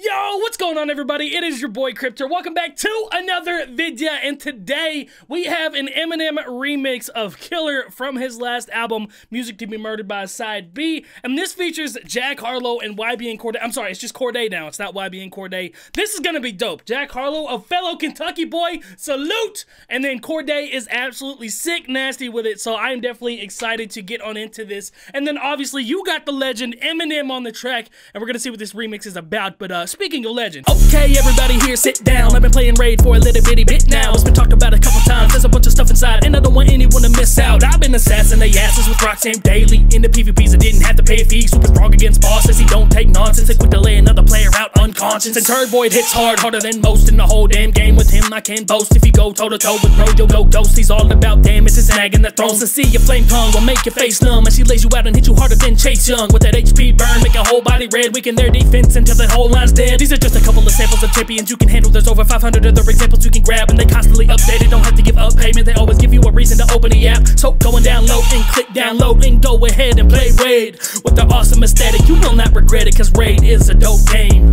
Yo, what's going on everybody? It is your boy Cryptor. Welcome back to another video and today we have an Eminem remix of Killer from his last album, Music to be Murdered by Side B. And this features Jack Harlow and YBN Cordae. I'm sorry, it's just Cordae now. It's not YBN Cordae. This is gonna be dope. Jack Harlow, a fellow Kentucky boy, salute! And then Cordae is absolutely sick nasty with it, so I'm definitely excited to get on into this. And then obviously you got the legend Eminem on the track, and we're gonna see what this remix is about. But uh speaking of legends. Okay, everybody here, sit down. I've been playing Raid for a little bitty bit now. It's been talked about a couple times. There's a bunch of stuff inside, and I don't anyone to miss out. I've been assassinating asses with Roxanne daily. In the PvPs, I didn't have to pay a fee. Super strong against bosses, he don't take nonsense. And quick to lay another player out unconscious. And Turd Void hits hard, harder than most in the whole damn game. With him, I can boast. If you go toe to toe with bro, you'll go ghost. He's all about damage and snagging the thrones. To see your flame tongue will make your face numb. And she lays you out and hit you harder than Chase Young. With that HP burn, make a whole body red. Weaken their defense until the whole line's dead. These are just a couple of samples of champions you can handle. There's over 500 other examples you can grab, and they constantly update it. Don't have to give up payment. They always give you a reason to open the app. So going down low and click download and go ahead and play Raid with the awesome aesthetic. You will not regret it, cause Raid is a dope game.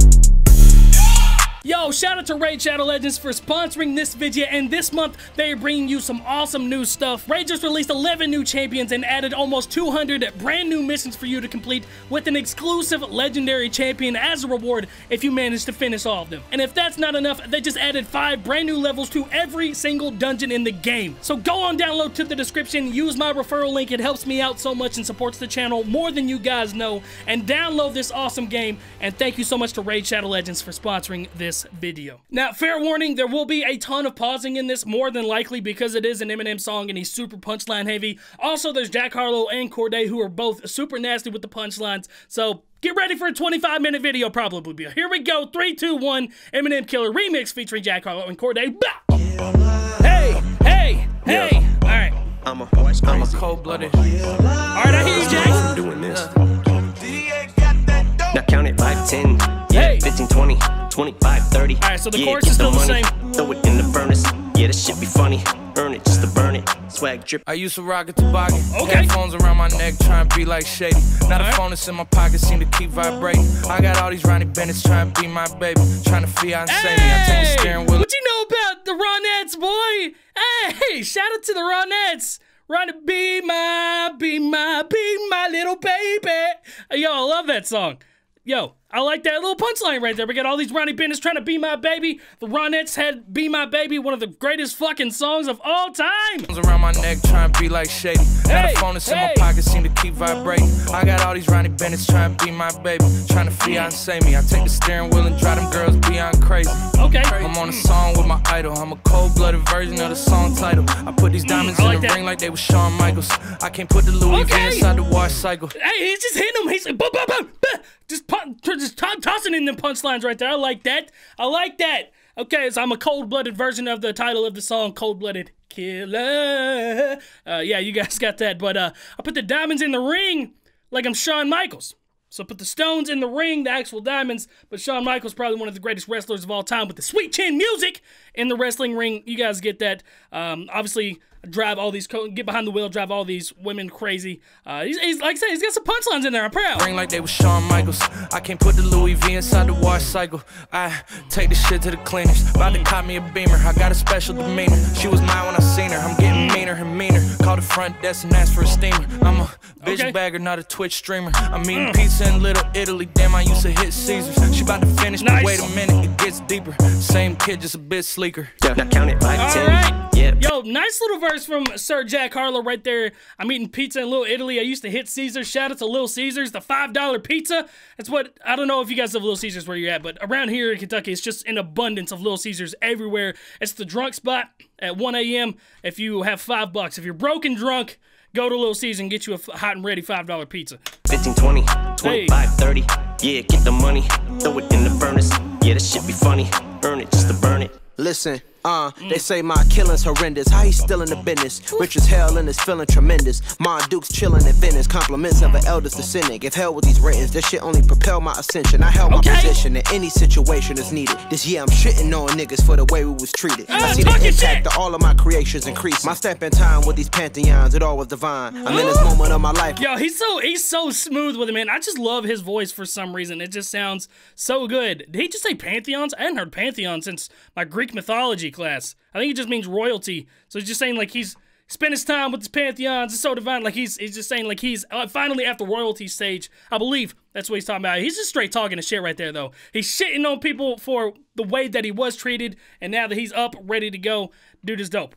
Yo, shout out to Raid Shadow Legends for sponsoring this video, and this month they are bringing you some awesome new stuff. Raid just released 11 new champions and added almost 200 brand new missions for you to complete with an exclusive legendary champion as a reward if you manage to finish all of them. And if that's not enough, they just added 5 brand new levels to every single dungeon in the game. So go on download to the description, use my referral link, it helps me out so much and supports the channel more than you guys know, and download this awesome game, and thank you so much to Raid Shadow Legends for sponsoring this video. Now, fair warning, there will be a ton of pausing in this, more than likely because it is an Eminem song and he's super punchline heavy. Also, there's Jack Harlow and Cordae who are both super nasty with the punchlines, so Get ready for a 25 minute video, probably. Here we go. 3, 2, 1. Eminem Killer remix featuring Jack Harlow and Cordae. Bah! Hey, hey, hey. All right. I'm a, I'm a cold blooded. All right, I hear you, Jack. doing this. Now count it 5, 10, 25, 30. All right, so the yeah, chorus is still the money, same. Throw it in the furnace. Yeah, this shit be funny. Earn it just to burn it. Swag drip. I used to rock a toboggan. Okay. Headphones around my neck, trying to be like Shady. Now the Alright. phone that's in my pocket seem to keep vibrating. I got all these Ronnie Bennett's trying to be my baby. Trying to fiance me. I take the steering wheel. What you know about the Ronettes, boy? Hey, shout out to the Ronettes. Ronnie, be my, be my, be my little baby. Yo, I love that song. Yo, I like that little punchline right there. We got all these Ronnie Bennett's trying to be my baby. The Ronettes had Be My Baby, one of the greatest fucking songs of all time. Around my neck, trying to be like Shady. Hey, the phone that's in my pocket seem to keep vibrating. I got all these Ronnie Bennett's trying to be my baby. Trying to fiance me. I take the steering wheel and drive them girls beyond crazy. Okay. I'm on a song with my idol. I'm a cold-blooded version of the song title. I put these diamonds like in the that. ring like they were Shawn Michaels. I can't put the Louis Okay. V inside the wash cycle. Hey, he's just hitting him. He's like, boom, boom, boom, boom. just just to- tossing in them punchlines right there. I like that. I like that. Okay, so I'm a cold-blooded version of the title of the song, "Cold-Blooded Killer." Uh, yeah, you guys got that. But uh, I put the diamonds in the ring like I'm Shawn Michaels. So put the stones in the ring, the actual diamonds. But Shawn Michaels probably one of the greatest wrestlers of all time with the sweet chin music in the wrestling ring. You guys get that. Um, obviously, drive all these, co- get behind the wheel, drive all these women crazy. Uh, he's, he's like I said, he's got some punchlines in there. I'm proud. ring like they was Shawn Michaels. I can't put the Louis V inside the wash cycle. I take the shit to the cleaners. About to cop me a beamer. I got a special demeanor. She was mine when I seen her. I'm getting meaner and meaner. Call the front desk and ask for a steamer. I'm a bitch Okay. bagger, not a Twitch streamer. I'm eating pizza in Little Italy. Damn, I used to hit Caesars. She about to finish, Nice. but wait a minute, it gets deeper. Same kid, just a bit sleeker. Now count it 5, All 10, right. yeah. Yo, nice little verse from Sir Jack Harlow right there. I'm eating pizza in Little Italy. I used to hit Caesars. Shout out to Little Caesars, the $5 pizza. That's what, I don't know if you guys have Little Caesars where you're at, but around here in Kentucky, it's just an abundance of Little Caesars everywhere. It's the drunk spot at 1 a.m. if you have five bucks. If you're broke and drunk, go to Little Caesars and get you a hot and ready $5 pizza. 15, 20, 25, 30. Yeah, get the money. Throw it in the furnace. Yeah, this shit be funny. Earn it just to burn it. Listen, Uh, they say my killing's horrendous. How he still in the business? Rich as hell and is feeling tremendous. My Duke's chilling in Venice. Compliments of an eldest descendant. Give hell with these ratings. This shit only propel my ascension. I held Okay. my position in any situation that's needed. This year I'm shitting on niggas for the way we was treated. Ah, I see the impact shit. of all of my creations increase. My step in time with these pantheons, it all was divine. I'm in this moment of my life. Yo, he's so he's so smooth with it, man. I just love his voice for some reason. It just sounds so good. Did he just say pantheons? I hadn't heard pantheon since my Greek mythology class. I think it just means royalty. So he's just saying like he's spent his time with his pantheons. It's so divine. Like he's he's just saying like he's uh, finally at the royalty stage. I believe that's what he's talking about. He's just straight talking to shit right there though. He's shitting on people for the way that he was treated, and now that he's up, ready to go, dude is dope.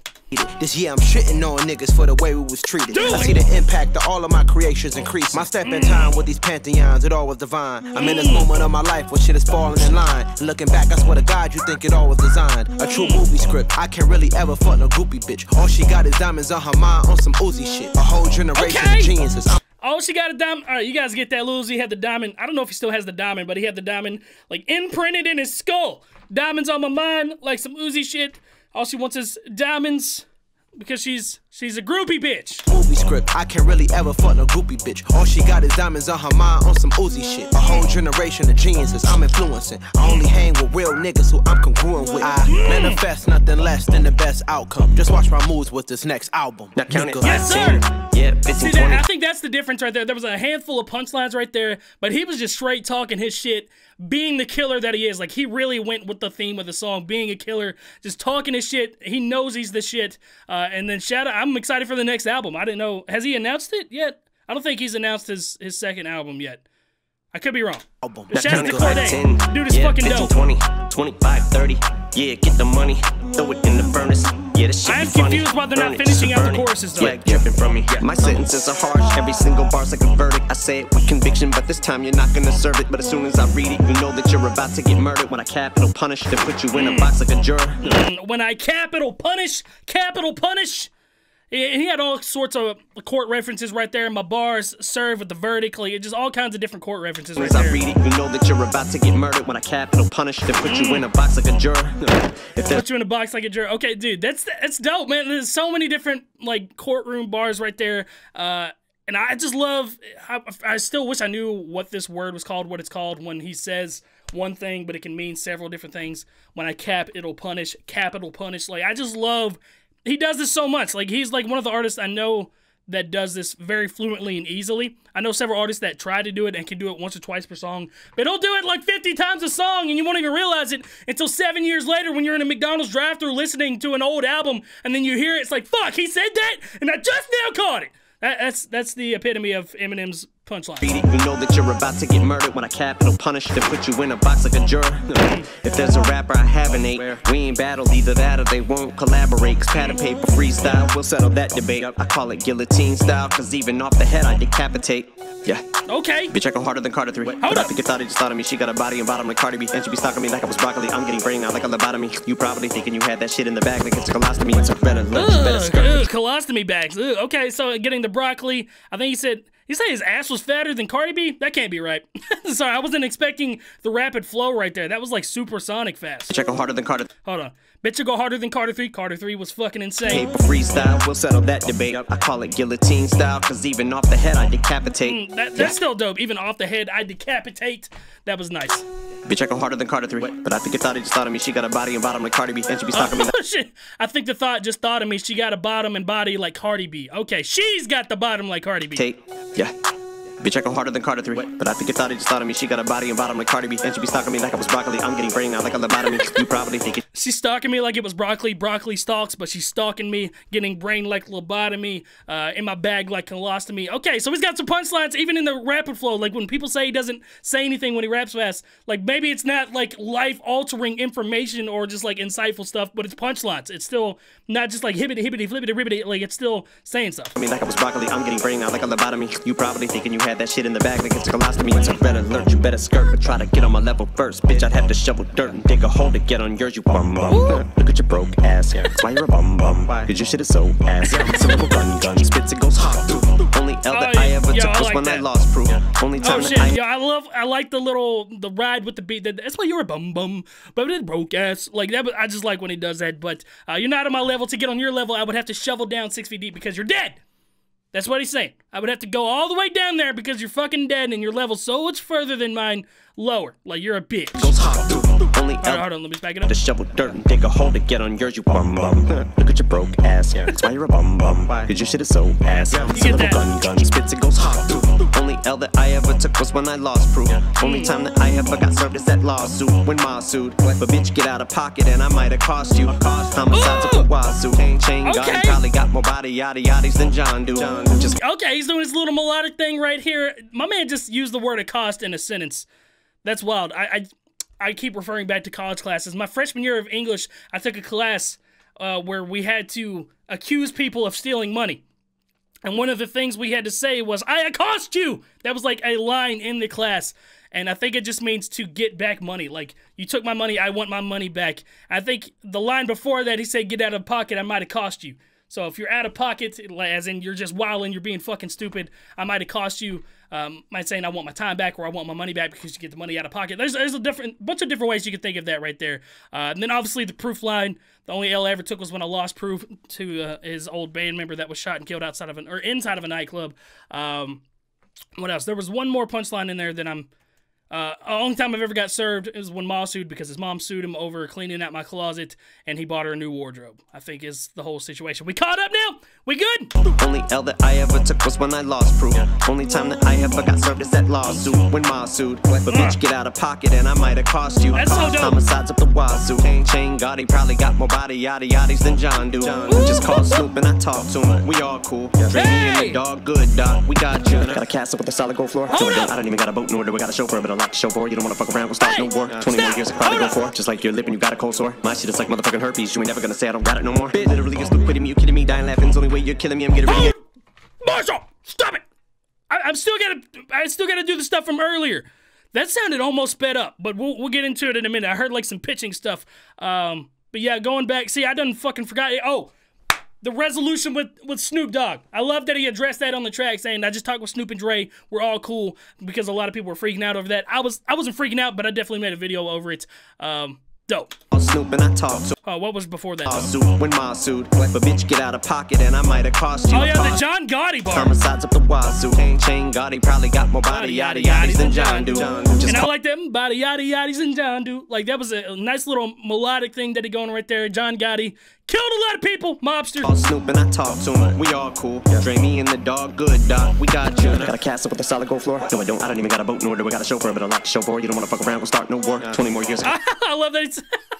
This year I'm shitting on niggas for the way we was treated. Do I see the impact of all of my creations increase. My step in time with these pantheons, it all was divine. I'm in this moment of my life where shit is falling in line. Looking back, I swear to God, you think it all was designed. A true movie script. I can't really ever fuck no groupie bitch. All she got is diamonds on her mind on some Uzi shit. A whole generation Okay. of geniuses. I'm Oh, she got a diamond. All right, you guys get that. Lil Uzi had the diamond. I don't know if he still has the diamond, but he had the diamond like imprinted in his skull. Diamonds on my mind, like some Uzi shit. All she wants is diamonds because she's she's a groupie bitch. movie script. I can't really ever fuck no groupie bitch. All she got is diamonds on her mind on some Uzi shit. A whole generation of geniuses I'm influencing. I only hang with real niggas who I'm congruent with. I manifest nothing less than the best outcome. Just watch my moves with this next album. Now count it. Yes, sir. Yeah, 15, 20. That? I think that's the difference right there. There was a handful of punchlines right there, but he was just straight talking his shit, being the killer that he is. Like he really went with the theme of the song, being a killer, just talking his shit. He knows he's the shit. Uh, and then shout out, I'm excited for the next album. I didn't know. Has he announced it yet? I don't think he's announced his his second album yet. I could be wrong. album. Shout out to it. Five, Cordae. 10. Dude is yeah, fucking 15, dope. 20, 25, 30. Yeah, get the money. Throw it in the furnace. Yeah, this shit I am funny. confused why they're not Burn finishing out the burn it. choruses, though. Swag dripping from me. My sentences are harsh. Every single bar's like a verdict. I say it with conviction, but this time you're not gonna serve it. But as soon as I read it, you know that you're about to get murdered. When I capital punish, they put you in a box like a juror. when I capital punish, capital punish. And he had all sorts of court references right there. My bars served with the verdict, like just all kinds of different court references right As I there. read it, you know that you're about to get murdered. When I capital punish, they put you in a box like a juror. If Put you in a box like a juror. Okay, dude, that's that's dope, man. There's so many different like courtroom bars right there. Uh, and I just love. I, I still wish I knew what this word was called, what it's called when he says one thing, but it can mean several different things. When I cap, it'll punish. Capital punish. Like I just love. He does this so much. Like he's like one of the artists I know that does this very fluently and easily. I know several artists that try to do it and can do it once or twice per song, but they'll do it like 50 times a song and you won't even realize it until seven years later when you're in a McDonald's drive thru listening to an old album and then you hear it, it's like, fuck, he said that and I just now caught it. That, that's that's the epitome of Eminem's punchline. read it, you know that you're about to get murdered. When I capital punish, they put you in a box like a juror. If there's a rapper I haven't ate, we ain't battled either that or they won't collaborate. Cause pad and paper freestyle, we'll settle that debate. I call it guillotine style, cause even off the head I decapitate. Yeah. Okay. Bitch, I go harder than Carter 3. but I up. think you thought it just thought of me. She got a body and bottom like Cardi B. And she be stalking me like I was broccoli. I'm getting brain out like a lobotomy. You probably thinking you had that shit in the bag like it's a colostomy. It's a better look, you better Ugh, skirt. ugh, colostomy bags. Ugh, okay, so getting the broccoli. I think he said he said his ass was fatter than Cardi B. That can't be right. Sorry, I wasn't expecting the rapid flow right there. That was like supersonic fast. Check harder than Cardi. Hold on. Bet you go harder than Carter 3. Carter 3 was fucking insane. Paper freestyle, we'll settle that debate. I call it guillotine style, cause even off the head I decapitate. Mm, that, that's still dope. Even off the head, I decapitate. That was nice. Bitch, I go harder than Carter 3. But I think you thought it just thought of me. She got a body and bottom like Cardi B. And she be stalking me like Oh, shit. I think the thought just thought of me. She got a bottom and body like Cardi B. Okay, she's got the bottom like Cardi B. Tate. Yeah. Bitch, I go harder than Carter 3. But I think you thought it just thought of me. She got a body and bottom like Cardi B. And she be stalking me like I was broccoli. I'm getting brain out like a lobotomy. you probably think it. She's stalking me like it was broccoli. Broccoli stalks, but she's stalking me, getting brain like lobotomy, uh, in my bag like colostomy. Okay, so he's got some punchlines even in the rapid flow. Like when people say he doesn't say anything when he raps fast, like maybe it's not like life altering information or just like insightful stuff, but it's punchlines. It's still not just like hibbity hibbity flippity ribbity. Like it's still saying stuff. me like I was broccoli. I'm getting brain out like a lobotomy. You probably thinking you had that shit in the bag like it's a colostomy. It's a red alert. You better skirt, but try to get on my level first. Bitch, I'd have to shovel dirt and dig a hole to get on yours. You are bum bum. Look at your broke ass. That's why you're a bum bum. Cause your shit is so ass. It's a little gun gun. Spits it goes hot. Only L that Oh, I ever yeah, took I was like when I lost proof. Only Oh time shit! that I Yeah, I love. I like the little the ride with the beat. That's why you're a bum bum, but it broke ass like that. I just like when he does that. But uh, you're not on my level. To get on your level, I would have to shovel down six feet deep because you're dead. That's what he's saying. I would have to go all the way down there because you're fucking dead and your level's so much further than mine. Lower, like you're a bitch. Hold goes hot. Only on, hold on, let me back it up. to shovel dirt and dig a hole to get on yours, you bum bum. Look at your broke ass. That's why you're a bum bum. Cause your shit is so ass. It's a get little that. gun gun. Spits it goes hot. Only L that I ever took was when I lost proof. Only time that I ever got served is that lawsuit when Ma sued. But bitch, get out of pocket and I might have cost you. Homicides up the wazoo. Chain, chain gun. Okay. Probably got more body yada yaddies than John do. Just Okay, he's doing his little melodic thing right here. My man just used the word accost in a sentence. That's wild. I, I I keep referring back to college classes. My freshman year of English, I took a class uh, where we had to accuse people of stealing money. And one of the things we had to say was, I accost you! That was like a line in the class. And I think it just means to get back money. Like, you took my money, I want my money back. I think the line before that, he said, get out of pocket, I might have cost you. So if you're out of pocket, as in you're just wilding, you're being fucking stupid, I might have cost you. Um, might saying I want my time back or I want my money back because you get the money out of pocket. There's there's a different bunch of different ways you can think of that right there. Uh, and then obviously the proof line. The only L I ever took was when I lost proof to uh, his old band member that was shot and killed outside of an or inside of a nightclub. Um, what else? There was one more punchline in there that I'm. Uh, the only time I've ever got served is when Ma sued because his mom sued him over cleaning out my closet and he bought her a new wardrobe. I think is the whole situation. We caught up now. We good? Only L that I ever took was when I lost proof. Only time that I ever got served is that lawsuit when Ma sued. But bitch, get out of pocket and I might have cost you. That's so dope. Homicides up the wazoo. Chain, chain Gotti probably got more body yada yaddies than John do. Just call Snoop and I talk to him. We all cool. Drink me and the dog good, dog. We got you. Got a castle with a solid gold floor. Hold I don't- up. I don't even got a boat nor do I got a chauffeur, but Like to show for. You don't wanna fuck around, we'll start Hey! no war. 20 more Stop. years, I probably go for. Just like your lip and you got a cold sore. My shit is like motherfucking herpes. You ain't never gonna say I don't got it no more. Bitch, literally, it's quitting me. You kidding me? Dying laughing's only way you're killing me. I'm getting ready. Oh, Marshall, stop it! I, I'm still gonna, I still gotta do the stuff from earlier. That sounded almost sped up, but we'll we'll get into it in a minute. I heard like some pitching stuff. Um, but yeah, going back, see, I done fucking forgot. Oh, the resolution with with Snoop Dogg. I love that he addressed that on the track, saying I just talked with Snoop and Dre. We're all cool because a lot of people were freaking out over that. I was I wasn't freaking out, but I definitely made a video over it. Um, dope. Snoop and I talk Uh, what was before that? though? lawsuit when Ma sued. But bitch, get out of pocket and I might have cost you. Oh yeah, the John Gotti bar. Homicides up the wazoo. Chain, chain Gotti probably got more body yada yaddies than John do. Just And I like them body yada yaddies and John do. Like that was a, a nice little melodic thing that he going right there. John Gotti killed a lot of people, mobster. Snoop and I talk to him. We all cool. Dre me and the dog good, dog. We got you. Got a castle with a solid gold floor. No, I don't. I don't even got a boat nor do I got a chauffeur, but I like to show for. You don't wanna fuck around, we'll start no war. 20 more years. I love that.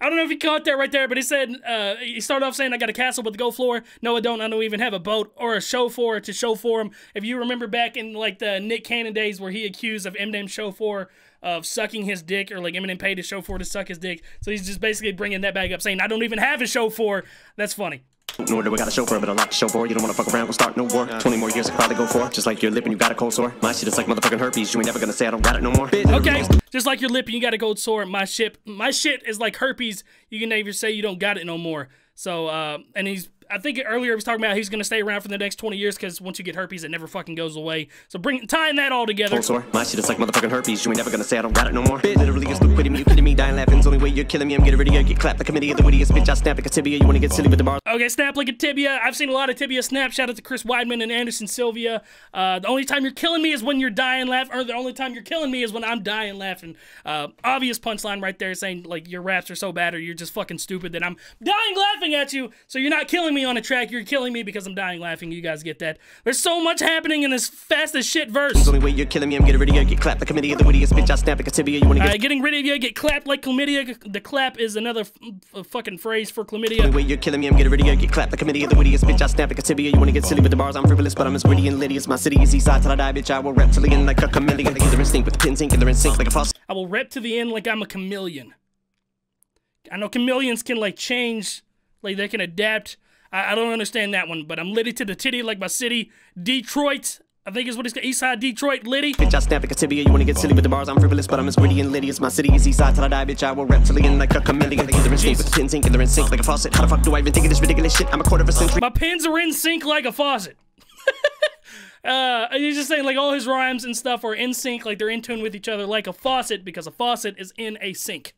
I don't know if he caught that right there, but he said uh, he started off saying, "I got a castle with the gold floor." No, I don't. I don't even have a boat or a show chauffeur to show for him. If you remember back in like the Nick Cannon days, where he accused of Eminem chauffeur of sucking his dick, or like Eminem paid his chauffeur to suck his dick, so he's just basically bringing that back up, saying, "I don't even have a chauffeur." That's funny. Nor do I got a chauffeur, but I like to show for. You don't wanna fuck around, we'll start no war. 20 more years I probably go for. Just like your lip and you got a cold sore. My shit is like motherfucking herpes. You ain't never gonna say I don't got it no more. Okay, just like your lip, and you got a gold sore. My shit, my shit is like herpes. You can never say you don't got it no more. So, uh, and he's, I think earlier he was talking about he's gonna stay around for the next twenty years because once you get herpes, it never fucking goes away. So bring tying that all together. cold sore. My shit is like motherfucking herpes. You ain't never gonna say I don't got it no more. Bitch, literally, it's the quitting me. You kidding me? Dying laughing's only way you're killing me. I'm getting to get clapped. The committee of the wittiest bitch. I snap like a tibia. You wanna get silly with the bars? Okay, snap like a tibia. I've seen a lot of tibia snaps. Shout out to Chris Weidman and Anderson Silva. Uh, the only time you're killing me is when you're dying laughing, or the only time you're killing me is when I'm dying laughing. Uh, obvious punchline right there saying like your raps are so bad or you're just fucking stupid that I'm dying laughing at you. So you're not killing me on a track. You're killing me because I'm dying laughing. You guys get that? There's so much happening in this fast as shit verse. The only way you're killing me. I'm getting ready to get clapped. like of the wittiest bitch. I snap like a tibia. You wanna get getting rid of you, get clapped like chlamydia. The clap is another fucking phrase for The chlamydia. only way you're killing me, I'm getting ready to get clapped. like of the wittiest bitch, I snap like a tibia. You wanna get silly with the bars? I'm frivolous, but I'm as witty and litty as my city is east side till I die, bitch. I will reptilian like a chameleon. Killer instinct with the pins ink, killer instinct like a fossil. I will rep to the end like I'm a chameleon. I know chameleons can like change, like they can adapt. I, I don't understand that one, but I'm litty to the titty like my city, Detroit. I think is what he's got. Eastside Detroit Liddy. Bitch, I snap like a tibia. You wanna get silly with the bars? I'm frivolous, but I'm as gritty and litty as my city is eastside till I die, bitch. I will reptilian like a chameleon. They're in sync with the pins ink and they're in sync like a faucet. How the fuck do I even think of this ridiculous shit? I'm a quarter of a century. My pins are in sync like a faucet. uh, he's just saying like all his rhymes and stuff are in sync, like they're in tune with each other, like a faucet, because a faucet is in a sink.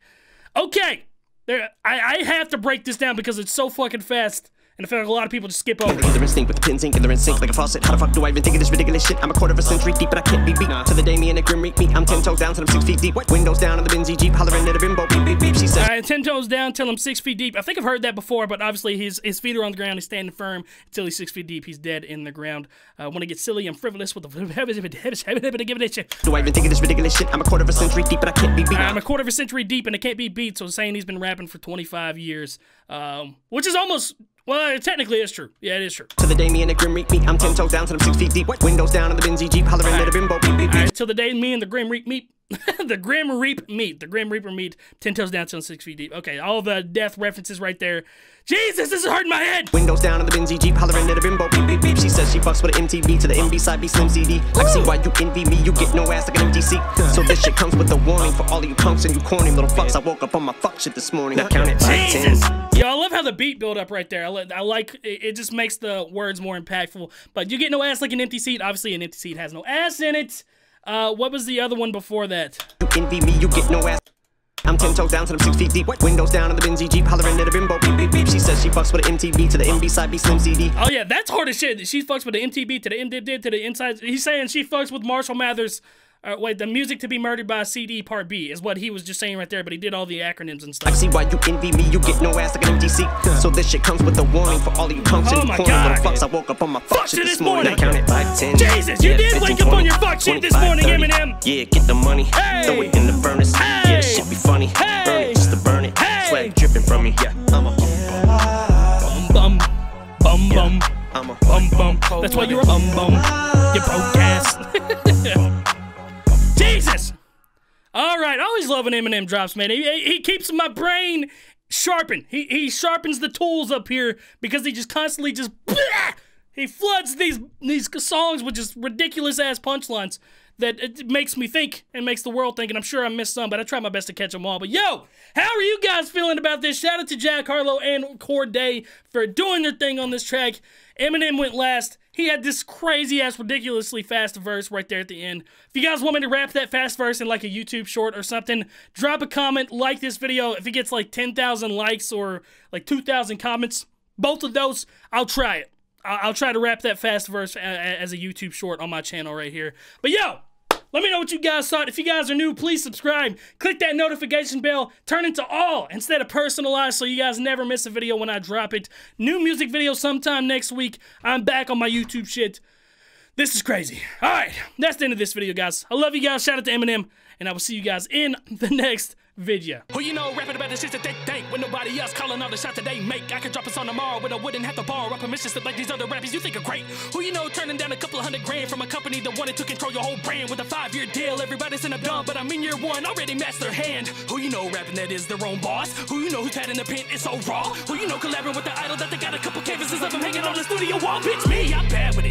Okay, there. I, I have to break this down because it's so fucking fast. And I feel like a lot of people just skip over. it. They're in with pins ink and they're in sync like a faucet. How the fuck do I even think of this ridiculous shit? I'm a quarter of a century deep, but I can't be beat. To the day me and the grim reap me. I'm ten toes down till I'm six feet deep. Windows down in the Benzie Jeep, hollering at a bimbo. Beep beep beep. She said. All right, ten toes down till I'm six feet deep. I think I've heard that before, but obviously his his feet are on the ground. He's standing firm until he's six feet deep. He's dead in the ground. Uh, when I get silly and frivolous with the give it shit. Do I even think of this ridiculous shit? I'm a quarter of a century deep, but I can't be beat. I'm a quarter of a century deep and it can't be beat. So saying he's been rapping for 25 years, um, which is almost well, it technically is true. Yeah, it is true. To the day me and the grim reap me. I'm ten oh. toes down till I'm six feet deep. Windows down in the Benzie Jeep, hollering at a bimbo. Beep beep beep. Till the day me and the Grim Reap meet. the Grim Reap meet. The Grim Reaper meet. Ten toes down till six feet deep. Okay, all the death references right there. Jesus, this is hurting my head. Windows down in the Benzie Jeep, hollering at a bimbo. Beep beep beep. She says she fucks with an MTV to the MB side B Slim CD. I can see why you envy me. You get no ass like an MTC. So this shit comes with a warning for all of you punks and you corny little fucks. I woke up on my fuck shit this morning. I counted Jesus. Yo, I love how the beat build up right there. I, I like it, it just makes the words more impactful. But you get no ass like an empty seat. Obviously, an empty seat has no ass in it. Uh, what was the other one before that? You envy me, you get no ass. I'm ten toes down till I'm six feet deep. Windows down in the Benzie Jeep, hollering at a bimbo. Beep beep beep. She says she fucks with an MTV to the MB side B Slim CD. Oh yeah, that's hard as shit. She fucks with the MTB to the MDib to the inside. He's saying she fucks with Marshall Mathers. Uh, wait, the music to be murdered by CD Part B is what he was just saying right there. But he did all the acronyms and stuff. I stuff. see why you envy me, you get no ass like an MTC. So this shit comes with a warning for all you punks Oh and my you corny God. little fucks. I woke up on my fuck, shit this morning. I morning. counted five ten. Jesus, you did wake 15, up on your fuck shit this morning, 30. Eminem. Yeah, get the money. Hey. Throw it in the furnace. Yeah, Hey. this shit be funny. Hey. Burn it just to burn it. Hey. Swag dripping from me. Yeah, I'm a. Bum bum bum bum I'm a. bum bum. That's why you're a bum bum. You broke ass. Jesus. All right, always love when Eminem drops, man. He, he keeps my brain sharpened. He he sharpens the tools up here because he just constantly just he floods these these songs with just ridiculous ass punchlines that it makes me think and makes the world think. And I'm sure I missed some, but I try my best to catch them all. But yo, how are you guys feeling about this? Shout out to Jack Harlow and Cordae for doing their thing on this track. Eminem went last. He had this crazy ass, ridiculously fast verse right there at the end. If you guys want me to rap that fast verse in like a YouTube short or something, drop a comment, like this video. If it gets like 10,000 likes or like 2,000 comments, both of those, I'll try it. I'll try to rap that fast verse as a YouTube short on my channel right here. But yo, let me know what you guys thought. If you guys are new, please subscribe. Click that notification bell. Turn it to all instead of personalized so you guys never miss a video when I drop it. New music video sometime next week. I'm back on my YouTube shit. This is crazy. All right, that's the end of this video, guys. I love you guys. Shout out to Eminem, and I will see you guys in the next video. Who you know rapping about the shit that they think when nobody else calling all the shots that they make. I could drop a song tomorrow, but I wouldn't have to borrow permissions like these other rappers you think are great. Who you know turning down a couple hundred grand from a company that wanted to control your whole brand with a five-year deal. Everybody's in a dump, but I'm in year one, already master hand. Who you know rapping that is their own boss? Who you know who's had in the pen is so raw? Who you know collaborating with the idol that they got a couple canvases of them hanging on the studio wall? Bitch, me, I'm bad with it.